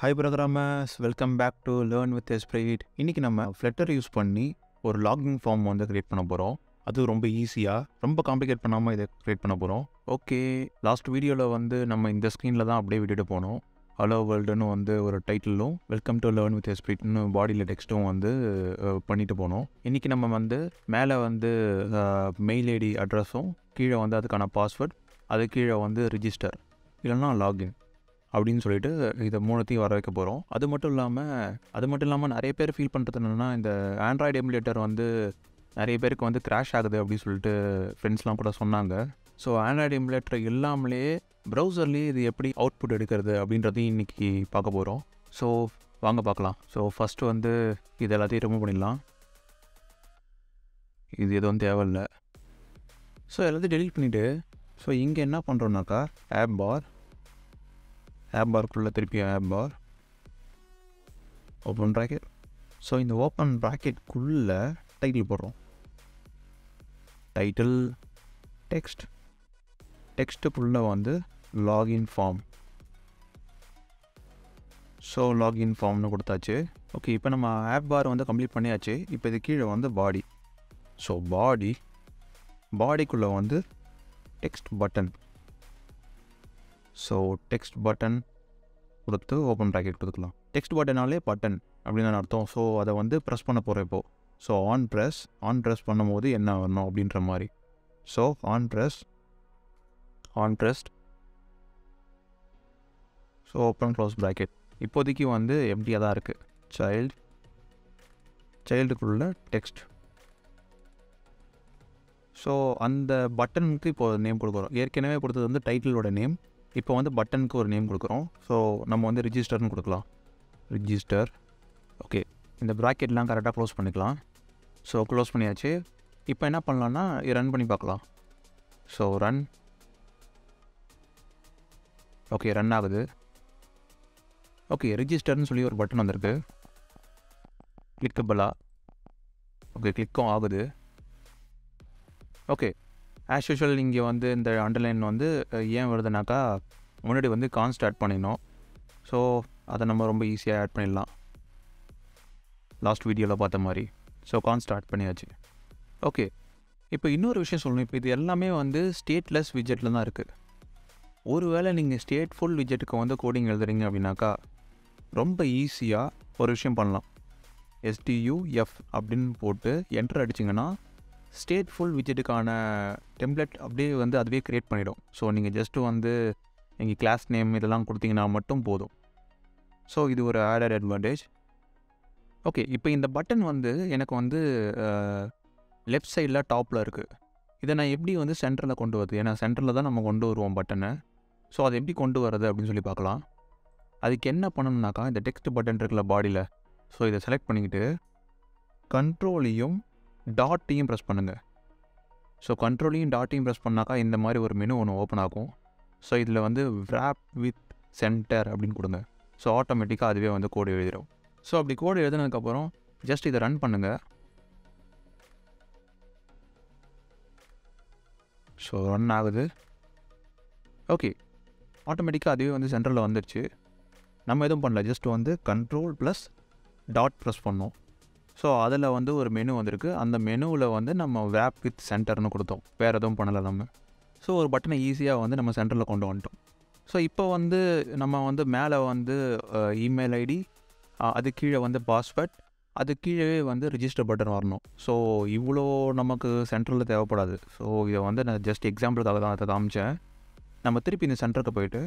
Hi programmers welcome back to learn with esprit இன்றைக்கி நம்ம flutter use பண்ணி ஒரு லாகிங் ஃபார்ம் வந்து க்ரியேட் பண்ண போகிறோம் அது ரொம்ப ஈஸியாக ரொம்ப காம்ப்ளிகேட் பண்ணாமல் இதை க்ரியேட் பண்ண போகிறோம் ஓகே லாஸ்ட் வீடியோவில் வந்து நம்ம இந்த ஸ்க்ரீனில் தான் அப்படியே விட்டுட்டு போனோம். ஹலோ வேர்ல்டுன்னு வந்து ஒரு டைட்டிலும் வெல்கம் டு லேர்ன் வித் எஸ்பிரிட்னு பாடியில் டெக்ஸ்ட்டும் வந்து பண்ணிட்டு போனோம். இன்றைக்கி நம்ம வந்து மேலே வந்து மெயில் ஐடி அட்ரஸும் கீழே வந்து அதுக்கான பாஸ்வேர்ட் அது கீழே வந்து ரிஜிஸ்டர் இல்லைன்னா லாகின் அப்படின்னு சொல்லிட்டு இதை மூணுத்தையும் வர வைக்க போகிறோம் அது மட்டும் இல்லாமல் அது மட்டும் இல்லாமல் நிறைய பேர் ஃபீல் பண்ணுறது என்னென்னா இந்த ஆண்ட்ராய்டு எமுலேட்டர் வந்து நிறைய பேருக்கு வந்து கிராஷ் ஆகுது அப்படின்னு சொல்லிட்டு ஃப்ரெண்ட்ஸ்லாம் கூட சொன்னாங்க. ஸோ ஆண்ட்ராய்டு எமுலேட்டர் இல்லாமலே ப்ரௌசர்லேயே இது எப்படி அவுட்புட் எடுக்கிறது அப்படின்றதையும் இன்றைக்கி பார்க்க போகிறோம் ஸோ வாங்க பார்க்கலாம். ஸோ ஃபஸ்ட்டு வந்து இது எல்லாத்தையும் ரிமூவ் பண்ணிடலாம். இது எதுவும் தேவையில்லை. ஸோ எல்லாத்தையும் டெலீட் பண்ணிவிட்டு ஸோ இங்கே என்ன பண்ணுறோன்னாக்கா ஆப் பார் ஆப் பார்க்குள்ளே திருப்பி app bar open bracket so இந்த ஓப்பன் ப்ராக்கெட்குள்ளே டைட்டில் போடுறோம். டைட்டில் டெக்ஸ்ட் டெக்ஸ்ட்டுக்குள்ளே வந்து லாகின் ஃபார்ம் ஸோ லாகின் ஃபார்ம்னு கொடுத்தாச்சு. ஓகே இப்போ நம்ம ஆப் பார் வந்து கம்ப்ளீட் பண்ணியாச்சு. இப்போ இது கீழே வந்து பாடி ஸோ பாடி பாடிக்குள்ளே வந்து text button so text button கொடுத்து ஓப்பன் ப்ராக்கெட் கொடுத்துக்கலாம் டெக்ஸ்ட் பட்டனாலே பட்டன் அப்படின்னு அர்த்தம். ஸோ அதை வந்து ப்ரெஸ் பண்ண போகிறோம் இப்போது so on press on press பண்ணும்போது என்ன வரணும் அப்படின்ற மாதிரி. So on press on pressed so open close bracket இப்போதைக்கு வந்து எப்படியாக தான் இருக்குது சைல்டு சைல்டுக்குள்ள டெக்ஸ்ட் ஸோ அந்த பட்டனுக்கு இப்போ நேம் கொடுக்குறோம் ஏற்கனவே கொடுத்தது வந்து டைட்டிலோட நேம் இப்போ வந்து பட்டனுக்கு ஒரு நேம் கொடுக்குறோம். ஸோ நம்ம வந்து ரிஜிஸ்டர்னு கொடுக்கலாம். ரிஜிஸ்டர் ஓகே இந்த ப்ராக்கெட்லாம் கரெக்டாக க்ளோஸ் பண்ணிக்கலாம். ஸோ க்ளோஸ் பண்ணியாச்சு. இப்போ என்ன பண்ணலான்னா ரன் பண்ணி பார்க்கலாம். ஸோ ரன் ஓகே ரன் ஆகுது. ஓகே ரிஜிஸ்டர்னு சொல்லி ஒரு பட்டன் வந்திருக்கு. கிளிக்கபிளாக ஓகே கிளிக்கும் ஆகுது. ஓகே ஆஸ் யூஷுவல் இங்கே வந்து இந்த அண்டர்லைன் வந்து ஏன் வருதுனாக்கா முன்னாடி வந்து கான்ஸ்ட் ஆட் பண்ணினோம். ஸோ அதை நம்ம ரொம்ப ஈஸியாக ஆட் பண்ணிடலாம். லாஸ்ட் வீடியோவில் பார்த்த மாதிரி. ஸோ கான்ஸ்ட் ஆட் பண்ணியாச்சு. ஓகே இப்போ இன்னொரு விஷயம் சொல்லணும். இப்போ இது எல்லாமே வந்து ஸ்டேட்லெஸ் விஜெட்டில் தான் இருக்குது ஒருவேளை நீங்கள் ஸ்டேட் ஃபுல் விஜெட்டுக்கு வந்து கோடிங் எழுதுறீங்க அப்படின்னாக்கா ரொம்ப ஈஸியாக ஒரு விஷயம் பண்ணலாம். எஸ்டியூஎஃப் அப்படின்னு போட்டு என்ட்ரு அடிச்சிங்கன்னா ஸ்டேட் ஃபுல் விஜெட்டுக்கான டெம்ப்ளெட் அப்படியே வந்து அதுவே க்ரியேட் பண்ணிடும். ஸோ நீங்கள் ஜஸ்ட்டு வந்து எங்கள் கிளாஸ் நேம் இதெல்லாம் கொடுத்தீங்கன்னா மட்டும் போதும். ஸோ இது ஒரு ஆடட் அட்வான்டேஜ் ஓகே இப்போ இந்த பட்டன் வந்து எனக்கு வந்து லெஃப்ட் சைடில் டாப்பில் இருக்குது இதை நான் எப்படி வந்து சென்டரில் கொண்டு வருது? ஏன்னா சென்டரில் தான் நம்ம கொண்டு வருவோம் பட்டனை ஸோ அதை எப்படி கொண்டு வர்றது அப்படின்னு சொல்லி பார்க்கலாம். அதுக்கு என்ன பண்ணணும்னாக்கா இந்த டெக்ஸ்ட் பட்டன் இருக்குல்ல பாடியில் ஸோ இதை செலக்ட் பண்ணிக்கிட்டு கண்ட்ரோலையும் டாட்டையும் ப்ரெஸ் பண்ணுங்கள் ஸோ கண்ட்ரோலையும் டாட்டையும் ப்ரெஸ் பண்ணாக்கா இந்த மாதிரி ஒரு மெனு ஒன்று ஓப்பன் ஆகும். ஸோ இதில் வந்து wrap வித் சென்டர் அப்படின்னு கொடுங்க. ஸோ ஆட்டோமேட்டிக்காக அதுவே வந்து கோடு எழுதிடும் ஸோ அப்படி கோடு எழுதுனதுக்கப்புறம் ஜஸ்ட் இதை ரன் பண்ணுங்கள் ஸோ ரன் ஆகுது. ஓகே ஆட்டோமேட்டிக்காக அதுவே வந்து சென்டரில் வந்துருச்சு. நம்ம எதுவும் பண்ணல. ஜஸ்ட் வந்து கண்ட்ரோல் ப்ளஸ் டாட் ப்ரெஸ் பண்ணோம். ஸோ அதில் வந்து ஒரு மெனு வந்திருக்கு. அந்த மெனுவில் வந்து நம்ம வேப் வித் சென்டர்னு கொடுத்தோம். வேறு எதுவும் பண்ணலை நம்ம. ஸோ ஒரு பட்டனை ஈஸியாக வந்து நம்ம சென்டரில் கொண்டு வந்துட்டோம். ஸோ இப்போ வந்து நம்ம வந்து மேலே வந்து இமெயில் ஐடி அது கீழே வந்து பாஸ்வேர்ட் அது கீழே வந்து ரிஜிஸ்டர் பட்டன் வரணும். ஸோ இவ்வளோ நமக்கு சென்டரில் தேவைப்படாது. ஸோ இதை வந்து நான் ஜஸ்ட் எக்ஸாம்பிளுக்காக தான் அதை காமிச்சேன். நம்ம திருப்பி இந்த சென்டருக்கு போயிட்டு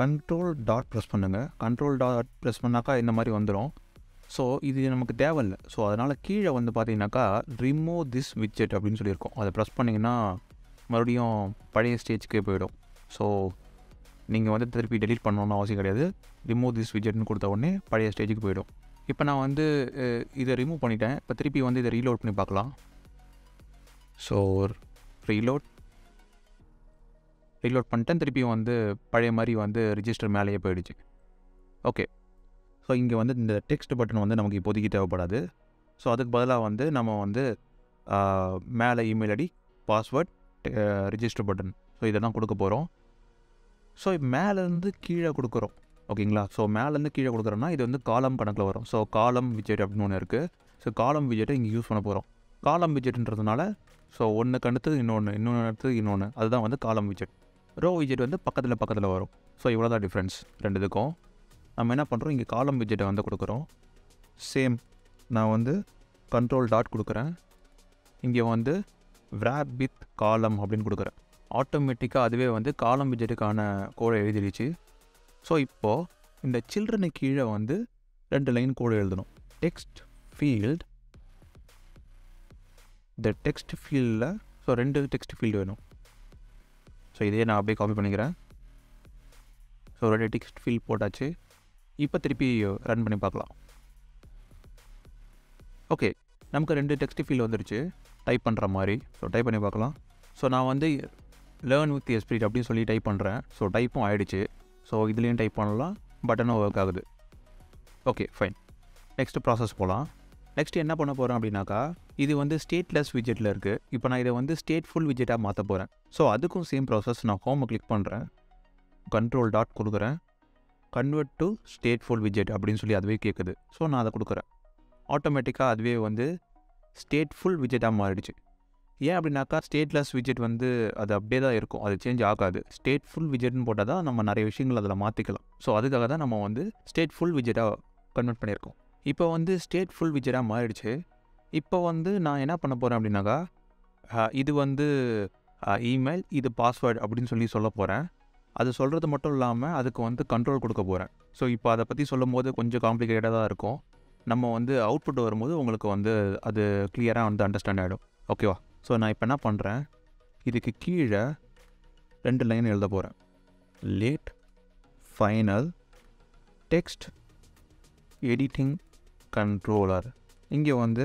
கண்ட்ரோல் டாட் ப்ரெஸ் பண்ணுங்கள் கண்ட்ரோல் டாட் ப்ரெஸ் பண்ணாக்கா இந்த மாதிரி வந்துடும் ஸோ இது நமக்கு தேவையில்லை. ஸோ அதனால் கீழே வந்து பார்த்தீங்கன்னாக்கா ரிமூவ் திஸ் விட்ஜெட் அப்படின்னு சொல்லியிருக்கோம். அதை ப்ரெஸ் பண்ணிங்கன்னா மறுபடியும் பழைய ஸ்டேஜ்க்கே போயிடும். ஸோ நீங்கள் வந்து திருப்பி டெலிட் பண்ணணும்னு அவசியம் கிடையாது. ரிமூவ் திஸ் விட்ஜெட்னு கொடுத்த உடனே பழைய ஸ்டேஜுக்கு போயிடும். இப்போ நான் வந்து இதை ரிமூவ் பண்ணிட்டேன். இப்போ திருப்பி வந்து இதை ரீலோட் பண்ணி பார்க்கலாம். ஸோ ரீலோட் ரீலோட் பண்ணிட்டேன். திருப்பியும் வந்து பழைய மாதிரி வந்து ரிஜிஸ்டர் மேலேயே போயிடுச்சு. ஓகே ஸோ இங்கே வந்து இந்த டெக்ஸ்ட் பட்டன் வந்து நமக்கு இப்போதைக்கு தேவைப்படாது. ஸோ அதுக்கு பதிலாக வந்து நம்ம வந்து மேலே email ID password register button so இதெல்லாம் கொடுக்க போகிறோம் ஸோ மேலேருந்து கீழே கொடுக்குறோம். ஓகேங்களா ஸோ மேலேருந்து கீழே கொடுக்குறோன்னா இது வந்து காலம் கணக்கில் வரும். ஸோ காலம் விஜெட் அப்படின்னு ஒன்று இருக்குது ஸோ காலம் விஜெட்டை இங்கே யூஸ் பண்ண போகிறோம் காலம் விஜெட்ன்றதுனால ஸோ ஒன்று அடுத்தது இன்னொன்று இன்னொன்று அடுத்து இன்னொன்று அதுதான் வந்து காலம் விஜெட் ரோ விஜெட் வந்து பக்கத்தில் பக்கத்தில் வரும். ஸோ இவ்வளோ தான் டிஃப்ரென்ஸ் ரெண்டு இதுக்கும். நம்ம என்ன பண்ணுறோம் இங்கே காலம் விஜெட்டை வந்து கொடுக்குறோம். சேம் நான் வந்து கண்ட்ரோல் டாட் கொடுக்குறேன். இங்கே வந்து wrap வித் காலம் அப்படின்னு கொடுக்குறேன். ஆட்டோமேட்டிக்காக அதுவே வந்து காலம் விஜெட்டுக்கான கோடை எழுதிடுச்சு. ஸோ இப்போது இந்த சில்ட்ரனு கீழே வந்து ரெண்டு லைன் கோடு எழுதணும். டெக்ஸ்ட் ஃபீல்ட் இந்த டெக்ஸ்ட் ஃபீல்டில் ஸோ ரெண்டு டெக்ஸ்ட் ஃபீல்டு வேணும். ஸோ இதே நான் அப்படியே காப்பி பண்ணிக்கிறேன். ஸோ ரெண்டு டெக்ஸ்ட் ஃபீல்ட் போட்டாச்சு. இப்போ திருப்பி ரன் பண்ணி பார்க்கலாம். ஓகே நமக்கு ரெண்டு டெக்ஸ்ட் ஃபீல் வந்துருச்சு. டைப் பண்ணுற மாதிரி. ஸோ டைப் பண்ணி பார்க்கலாம். ஸோ நான் வந்து லேர்ன் வித் எஸ்பிரிட் அப்படின்னு சொல்லி டைப் பண்ணுறேன் ஸோ டைப்பும் ஆகிடுச்சு ஸோ இதுலேயும் டைப் பண்ணலாம். பட்டனும் ஒர்க் ஆகுது. ஓகே ஃபைன் நெக்ஸ்ட் ப்ராசஸ் போகலாம் நெக்ஸ்ட் என்ன பண்ண போகிறேன் அப்படின்னாக்கா இது வந்து ஸ்டேட்லெஸ் விஜெட்டில் இருக்குது இப்போ நான் இதை வந்து ஸ்டேட் ஃபுல் விஜெட்டாக மாற்ற போகிறேன் ஸோ அதுக்கும் சேம் ப்ராசஸ் நான் ஹோமை கிளிக் பண்ணுறேன் கண்ட்ரோல் டாட் கொடுக்குறேன். கன்வெர்ட் டு ஸ்டேட்ஃபுல் விஜெட் அப்படின்னு சொல்லி அதுவே கேட்குது ஸோ நான் அதை கொடுக்குறேன். ஆட்டோமேட்டிக்காக அதுவே வந்து ஸ்டேட்ஃபுல் விஜெட்டாக மாறிடுச்சு. ஏன் அப்படின்னாக்கா ஸ்டேட்லெஸ் விஜெட் வந்து அது அப்படியே தான் இருக்கும். அது சேஞ்ச் ஆகாது. ஸ்டேட்ஃபுல் விஜெட்னு போட்டால் தான் நம்ம நிறைய விஷயங்கள் அதில் மாற்றிக்கலாம் ஸோ அதுக்காக தான் நம்ம வந்து ஸ்டேட்ஃபுல் விஜெட்டாக கன்வெர்ட் பண்ணியிருக்கோம். இப்போ வந்து ஸ்டேட்ஃபுல் விஜெட்டாக மாறிடுச்சு. இப்போ வந்து நான் என்ன பண்ண போகிறேன் அப்படின்னாக்கா இது வந்து இமெயில் இது பாஸ்வேர்டு அப்படின்னு சொல்லி சொல்ல போகிறேன் அது சொல்கிறது மட்டும் இல்லாமல் அதுக்கு வந்து கண்ட்ரோல் கொடுக்க போகிறேன் ஸோ இப்போ அதை பற்றி சொல்லும் போது கொஞ்சம் காம்ப்ளிகேட்டடாக தான் இருக்கும். நம்ம வந்து அவுட்புட் வரும்போது உங்களுக்கு வந்து அது கிளியராக வந்து அண்டர்ஸ்டாண்ட் ஆகிடும் ஓகேவா ஸோ நான் இப்போ என்ன பண்ணுறேன் இதுக்கு கீழே ரெண்டு லைன் எழுத போகிறேன் late final text editing controller இங்கே வந்து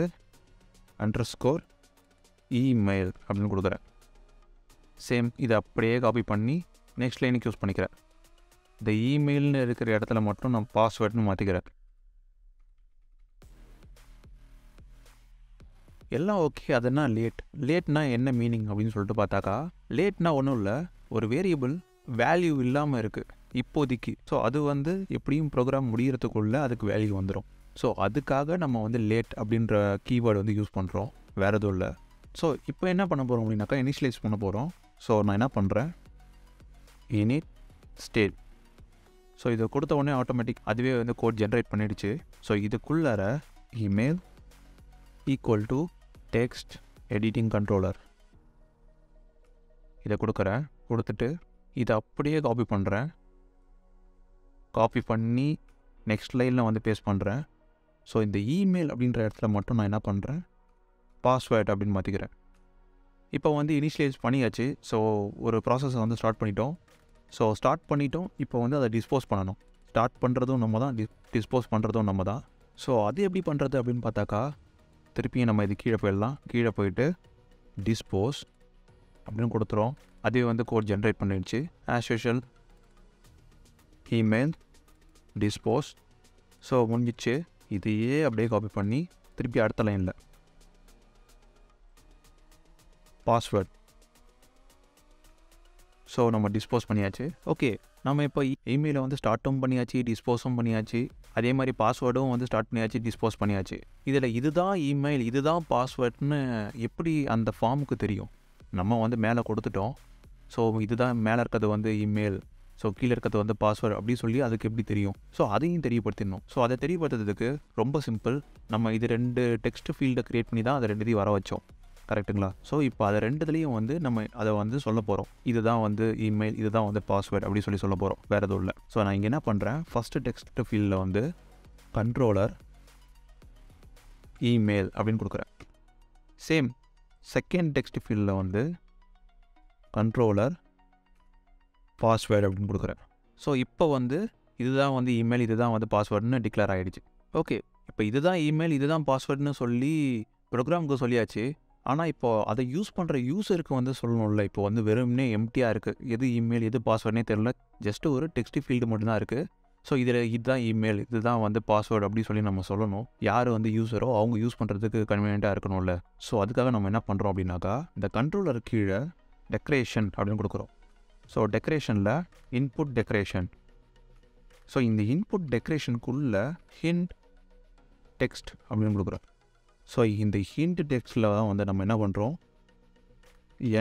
அண்டர் ஸ்கோர் இமெயில் அப்படின்னு கொடுக்குறேன். சேம் இதை அப்படியே காப்பி பண்ணி நெக்ஸ்ட் லைனுக்கு யூஸ் பண்ணிக்கிறேன். இந்த இமெயில்னு இருக்கிற இடத்துல மட்டும் நான் பாஸ்வேர்ட்னு மாற்றிக்கிறேன் எல்லாம் ஓகே அதுனா லேட் லேட்னா என்ன மீனிங் அப்படின்னு சொல்லிட்டு பார்த்தாக்கா லேட்னா ஒன்றும் இல்லை ஒரு வேரியபிள் வேல்யூ இல்லாமல் இருக்குது இப்போதைக்கு. ஸோ அது வந்து எப்படியும் ப்ரோக்ராம் முடிகிறதுக்குள்ளே அதுக்கு வேல்யூ வந்துடும் ஸோ அதுக்காக நம்ம வந்து லேட் அப்படின்ற கீவேர்டு வந்து யூஸ் பண்ணுறோம் வேறு எதுவும் இல்லை. ஸோ இப்போ என்ன பண்ண போகிறோம் அப்படின்னாக்கா இனிஷியலைஸ் பண்ண போகிறோம் ஸோ நான் என்ன பண்ணுறேன் இனிட் ஸ்டேட் ஸோ இதை கொடுத்த உடனே ஆட்டோமேட்டிக் அதுவே வந்து கோட் ஜென்ரேட் பண்ணிடுச்சு. ஸோ இதுக்குள்ளார email equal to text editing controller இதை கொடுக்குறேன் கொடுத்துட்டு இதை அப்படியே காப்பி பண்ணுறேன் காப்பி பண்ணி நெக்ஸ்ட் லைனில் வந்து பேஸ்ட் பண்ணுறேன் ஸோ இந்த இமெயில் அப்படின்ற இடத்துல மட்டும் நான் என்ன பண்ணுறேன் பாஸ்வேர்ட் அப்படின்னு மாற்றிக்கிறேன் இப்போ வந்து இனிஷியலைஸ் பண்ணியாச்சு. ஸோ ஒரு ப்ராசஸை வந்து ஸ்டார்ட் பண்ணிட்டோம். ஸோ ஸ்டார்ட் பண்ணிட்டோம். இப்போ வந்து அதை டிஸ்போஸ் பண்ணணும். ஸ்டார்ட் பண்ணுறதும் நம்ம தான். டிஸ் டிஸ்போஸ் பண்ணுறதும் நம்ம தான். ஸோ அது எப்படி பண்ணுறது அப்படின்னு பார்த்தாக்கா திருப்பியும் நம்ம இது கீழே போயிடலாம். கீழே போயிட்டு டிஸ்போஸ் அப்படின்னு கொடுத்துரும் அதுவே வந்து கோட் ஜென்ரேட் பண்ணிடுச்சு. As usual email dispose so முடிஞ்சிச்சு. இதையே அப்படியே காப்பி பண்ணி திருப்பி அடுத்த லைனில் பாஸ்வேர்ட் ஸோ நம்ம டிஸ்போஸ் பண்ணியாச்சு. ஓகே நம்ம இப்போ e- இமெயிலை வந்து ஸ்டார்ட்டும் பண்ணியாச்சு டிஸ்போஸும் பண்ணியாச்சு. அதே மாதிரி பாஸ்வேர்டும் வந்து ஸ்டார்ட் பண்ணியாச்சு டிஸ்போஸ் பண்ணியாச்சு. இதில் இதுதான் இமெயில் இதுதான் பாஸ்வேர்ட்னு எப்படி அந்த ஃபார்முக்கு தெரியும்? நம்ம வந்து மேலே கொடுத்துட்டோம். ஸோ இதுதான் மேலே இருக்கிறது வந்து இமெயில் ஸோ கீழே இருக்கிறது வந்து பாஸ்வேர்டு அப்படின்னு சொல்லி அதுக்கு எப்படி தெரியும்? ஸோ அதையும் தெரியப்படுத்திடணும். ஸோ அதை தெரியப்படுத்துறதுக்கு ரொம்ப சிம்பிள் நம்ம இது ரெண்டு டெக்ஸ்ட் ஃபீல்டை க்ரியேட் பண்ணி தான் அதை ரெண்டுத்தையும் வர வச்சோம். கரெக்ட்டுங்களா? ஸோ இப்போ அதை ரெண்டுத்துலேயும் வந்து நம்ம அதை வந்து சொல்ல போகிறோம் இதுதான் வந்து இமெயில் இதுதான் வந்து பாஸ்வேர்ட் அப்படி சொல்லி சொல்ல போகிறோம் வேறு எதுவும் இல்லை. ஸோ நான் இங்கே என்ன பண்ணுறேன் ஃபஸ்ட்டு டெக்ஸ்ட் ஃபீல்டில் வந்து கண்ட்ரோலர் இமெயில் அப்படின்னு கொடுக்குறேன். சேம் செகண்ட் டெக்ஸ்ட் ஃபீல்டில் வந்து கண்ட்ரோலர் பாஸ்வேர்டு அப்படின்னு கொடுக்குறேன். ஸோ இப்போ வந்து இதுதான் வந்து இமெயில் இதுதான் வந்து பாஸ்வேர்டுன்னு டிக்ளேர் ஆகிடுச்சு ஓகே இப்போ இதுதான் இமெயில் இதுதான் பாஸ்வேர்டுன்னு சொல்லி ப்ரோக்ராமுக்கு சொல்லியாச்சு. ஆனால் இப்போது அதை யூஸ் பண்ணுற யூஸருக்கு வந்து சொல்லணும்ல. இப்போ வந்து வெறும்னே எம்டியாக இருக்குது எது இமெயில் எது பாஸ்வேர்ட்னே தெரில ஜஸ்ட்டு ஒரு டெக்ஸ்ட் ஃபீல்டு மட்டும்தான் இருக்குது ஸோ இதில் இதுதான் இமெயில் இதுதான் வந்து பாஸ்வேர்டு அப்படின்னு சொல்லி நம்ம சொல்லணும். யார் வந்து யூஸரோ அவங்க யூஸ் பண்ணுறதுக்கு கன்வீனியண்ட்டாக இருக்கணும்ல. ஸோ அதுக்காக நம்ம என்ன பண்ணுறோம் அப்படின்னாக்கா இந்த கண்ட்ரோலர் கீழே டெக்கரேஷன் அப்படின்னு கொடுக்குறோம். ஸோ டெக்கரேஷனில் இன்புட் டெக்கரேஷன் ஸோ இந்த இன்புட் டெக்கரேஷனுக்குள்ளே ஹிண்ட் டெக்ஸ்ட் அப்படின்னு கொடுக்குறோம். ஸோ இந்த ஹிண்ட் டெக்ஸ்டில் தான் வந்து நம்ம என்ன பண்ணுறோம்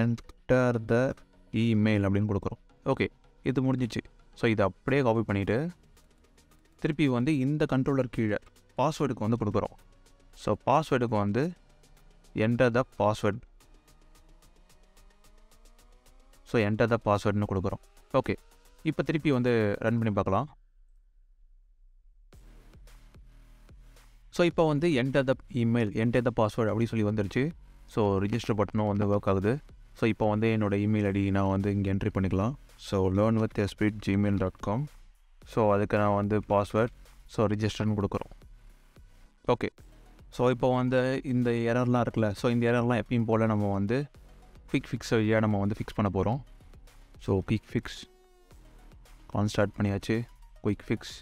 என்டர் த இமெயில் அப்படின்னு கொடுக்குறோம். ஓகே இது முடிஞ்சிச்சு. ஸோ இதை அப்படியே காப்பி பண்ணிவிட்டு திருப்பி வந்து இந்த கண்ட்ரோலர் கீழே பாஸ்வேர்டுக்கு வந்து கொடுக்குறோம். ஸோ பாஸ்வேர்டுக்கு வந்து enter the password so enter the பாஸ்வேர்டுன்னு கொடுக்குறோம். ஓகே இப்போ திருப்பி வந்து ரன் பண்ணி பார்க்கலாம். ஸோ இப்போ வந்து enter the email enter the password அப்படின்னு சொல்லி வந்துருச்சு. ஸோ ரிஜிஸ்டர் பட்டனும் வந்து ஒர்க் ஆகுது. ஸோ இப்போ வந்து என்னோடய இமெயில் ஐடி நான் வந்து இங்கே என்ட்ரி பண்ணிக்கலாம். So learn with speed Gmail dot com so அதுக்கு நான் வந்து பாஸ்வேர்ட் ஸோ ரிஜிஸ்டர்னு கொடுக்குறோம். ஓகே ஸோ இப்போ வந்து இந்த எரர்லாம் இருக்குல்ல. ஸோ இந்த எரர்லாம் எப்பயும் போல் நம்ம வந்து ஃபிக் ஃபிக்ஸ் வழியாக நம்ம வந்து ஃபிக்ஸ் பண்ண போகிறோம் so quick fix on start பண்ணியாச்சு. குயிக் ஃபிக்ஸ்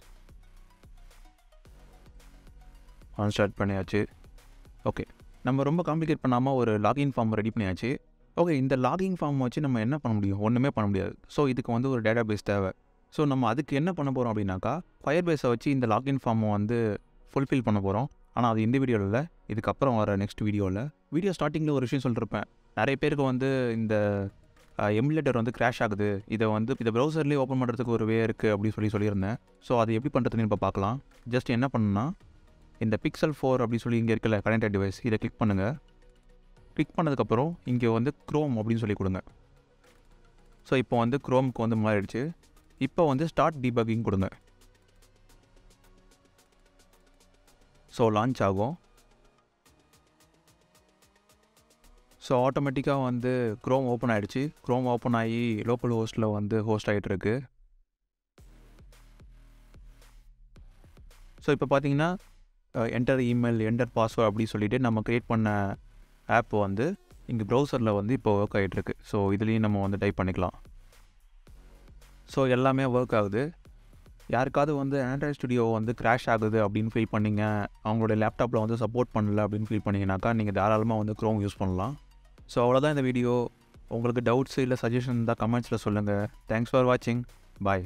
ஆன் ஸ்டார்ட் பண்ணியாச்சு. ஓகே நம்ம ரொம்ப காம்ப்ளிகேட் பண்ணாமல் ஒரு லாகின் ஃபார்ம் ரெடி பண்ணியாச்சு. ஓகே இந்த லாகின் ஃபார்ம் வச்சு நம்ம என்ன பண்ண முடியும்? ஒன்றுமே பண்ண முடியாது. ஸோ இதுக்கு வந்து ஒரு டேட்டா பேஸ் தேவை. ஸோ நம்ம அதுக்கு என்ன பண்ண போகிறோம் அப்படின்னாக்கா ஃபயர் பேஸை வச்சு இந்த லாகின் ஃபார்மை வந்து ஃபுல்ஃபில் பண்ண போகிறோம் ஆனால் அது இந்த வீடியோவில் இல்லை. இதுக்கப்புறம் வர நெக்ஸ்ட் வீடியோவில் வீடியோ ஸ்டார்டிங்கில் ஒரு விஷயம் சொல்லிருப்பேன். நிறைய பேருக்கு வந்து இந்த எமுலேட்டர் வந்து கிராஷ் ஆகுது. இதை வந்து இதை ப்ரௌசர்லேயே ஓப்பன் பண்ணுறதுக்கு ஒரு வே இருக்குது அப்படின்னு சொல்லி சொல்லியிருந்தேன். ஸோ அது எப்படி பண்ணுறதுன்னு இப்போ பார்க்கலாம். ஜஸ்ட் என்ன பண்ணுன்னா இந்த பிக்சல் ஃபோர் அப்படின்னு சொல்லி இங்கே இருக்கல கனெக்டட் டிவைஸ் இதை கிளிக் பண்ணுங்கள் கிளிக் பண்ணதுக்கப்புறம் இங்கே வந்து க்ரோம் அப்படின்னு சொல்லி கொடுங்க. ஸோ இப்போ வந்து க்ரோமுக்கு வந்து மாறிடுச்சு. இப்போ வந்து ஸ்டார்ட் டிபக்கிங் கொடுங்க. ஸோ லான்ச் ஆகும். ஸோ ஆட்டோமேட்டிக்காக வந்து க்ரோம் ஓப்பன் ஆகிடுச்சு க்ரோம் ஓப்பன் ஆகி லோக்கல் ஹோஸ்ட்டில் வந்து ஹோஸ்ட் ஆகிட்டுருக்கு ஸோ இப்போ பார்த்தீங்கன்னா என்டர் இமெயில் என்டர் பாஸ்வேர்ட் அப்படின்னு சொல்லிவிட்டு நம்ம க்ரியேட் பண்ண ஆப் வந்து இங்கே ப்ரௌசரில் வந்து இப்போ ஒர்க் ஆகிட்டுருக்கு ஸோ இதுலேயும் நம்ம வந்து டைப் பண்ணிக்கலாம். ஸோ எல்லாமே ஒர்க் ஆகுது. யாருக்காவது வந்து ஆண்ட்ராய்ட் ஸ்டுடியோ வந்து க்ராஷ் ஆகுது அப்படின்னு ஃபீல் பண்ணிங்க அவங்களோட லேப்டாப்பில் வந்து சப்போர்ட் பண்ணல அப்படின்னு ஃபீல் பண்ணிங்கனாக்கா நீங்கள் தாராளமாக வந்து க்ரோம் யூஸ் பண்ணலாம். ஸோ அவ்வளோதான் இந்த வீடியோ உங்களுக்கு டவுட்ஸ் இல்லை சஜஷன் இருந்தால் கமெண்ட்ஸில் சொல்லுங்கள் தேங்க்ஸ் ஃபார் வாட்சிங் பாய்